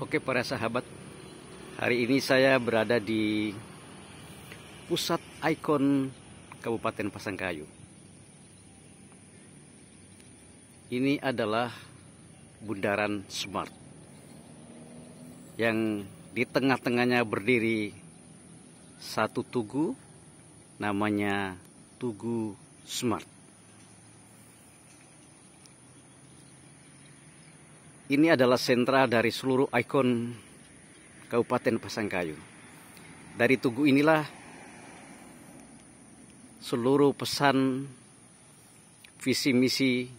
Oke para sahabat, hari ini saya berada di pusat ikon Kabupaten Pasangkayu. Ini adalah bundaran Smart yang di tengah-tengahnya berdiri satu tugu namanya Tugu Smart. Ini adalah sentra dari seluruh ikon Kabupaten Pasangkayu. Dari tugu inilah seluruh pesan visi misi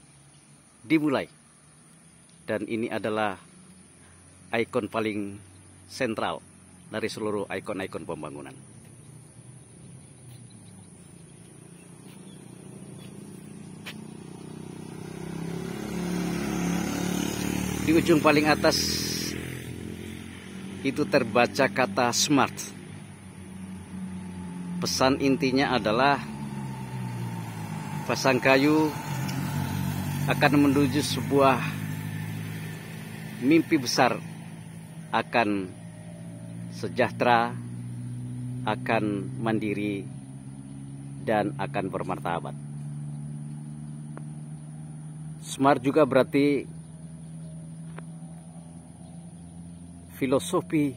dimulai. Dan ini adalah ikon paling sentral dari seluruh ikon-ikon pembangunan. Di ujung paling atas itu terbaca kata smart. Pesan intinya adalah Pasangkayu akan menuju sebuah mimpi besar akan sejahtera, akan mandiri, dan akan bermartabat. Smart juga berarti filosofi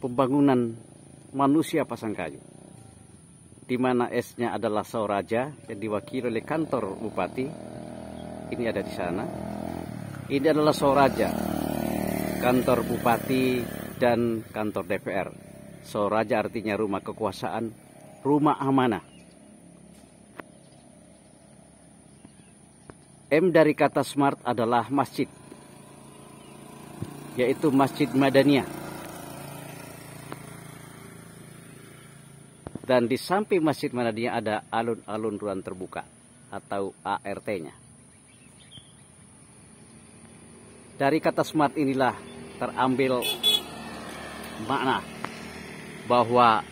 pembangunan manusia Pasangkayu di mana S-nya adalah Sauraja yang diwakili oleh kantor bupati. Ini ada di sana. Ini adalah Sauraja kantor bupati dan kantor DPR Sauraja artinya rumah kekuasaan rumah amanah. M dari kata smart adalah masjid yaitu Masjid Madaniyah. Dan di samping Masjid Madaniyah ada alun-alun ruang terbuka atau ART-nya. Dari kata smart inilah terambil makna bahwa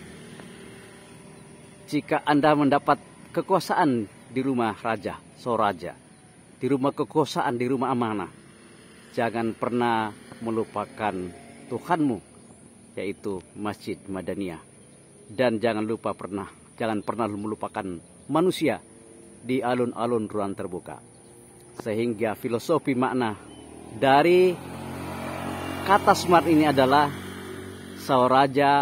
jika Anda mendapat kekuasaan di rumah raja, soraja, di rumah kekuasaan, di rumah amanah, jangan pernah melupakan Tuhanmu yaitu Masjid Madaniyah. Dan jangan lupa pernah jangan pernah melupakan manusia di alun-alun ruang terbuka. Sehingga filosofi makna dari kata smart ini adalah Sauraja